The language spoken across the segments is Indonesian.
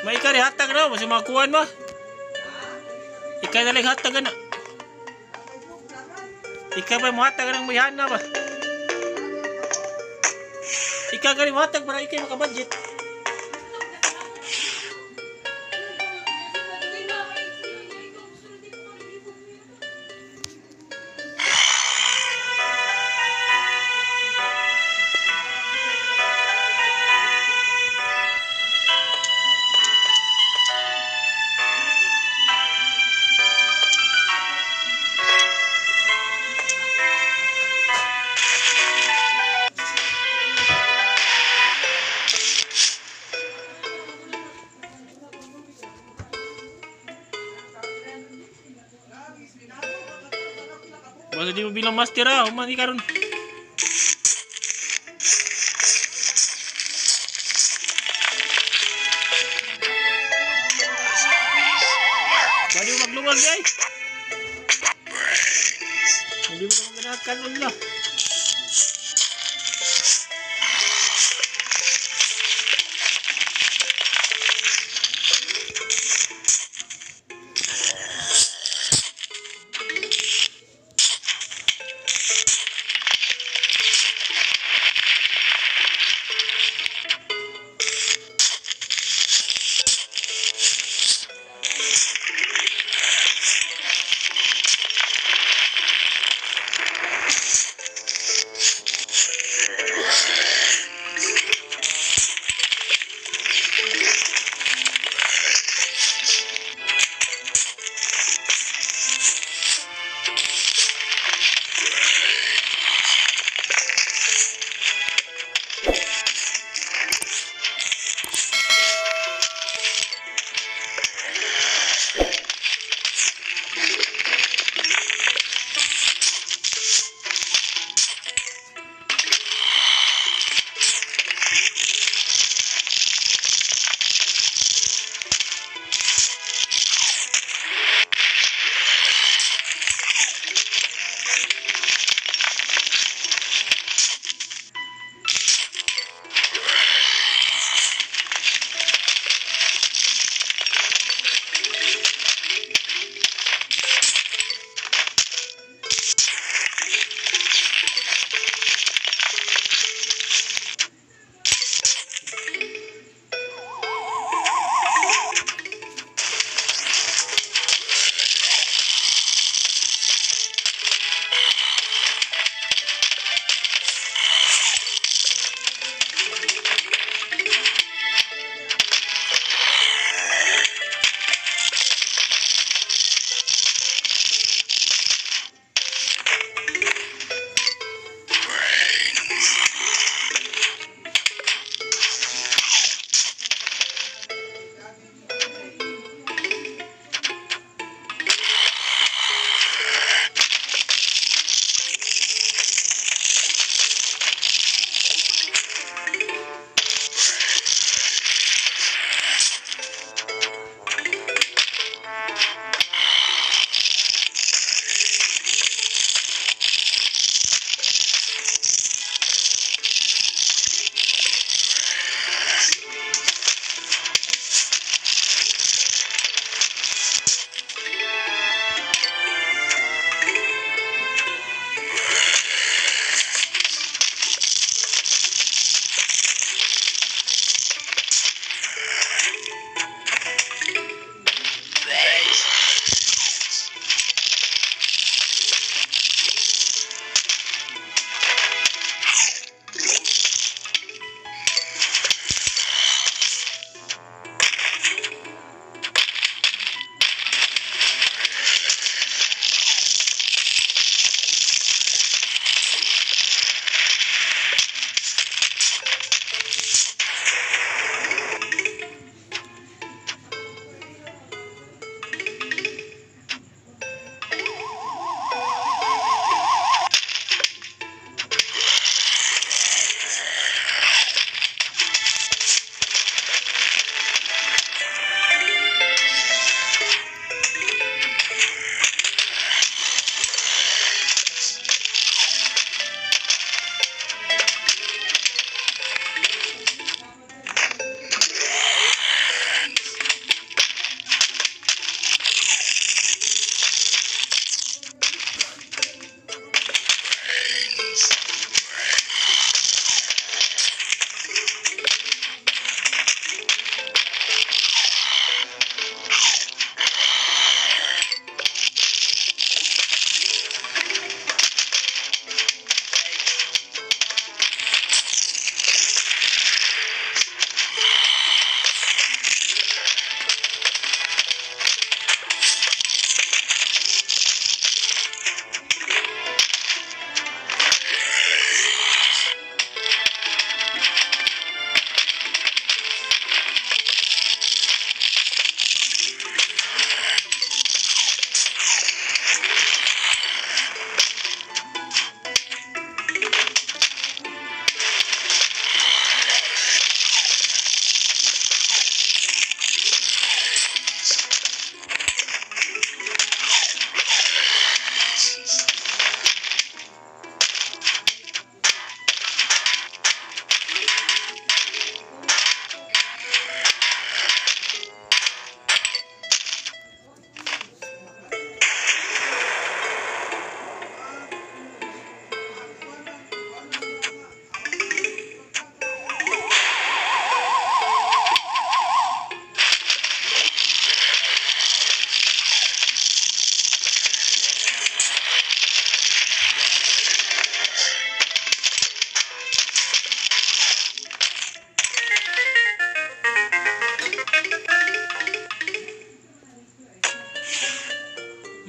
May ika rin hatag na, masih makuhan mo. Ika na lang hatag na. Ika pa mo hatag ng mayahan na ba? Ika ka mo hatag para ika makabudget. Basta di mo bilang master ah, humani karon. Badi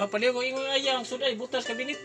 Mapaliw ko ingon ayang suday butas kabinit.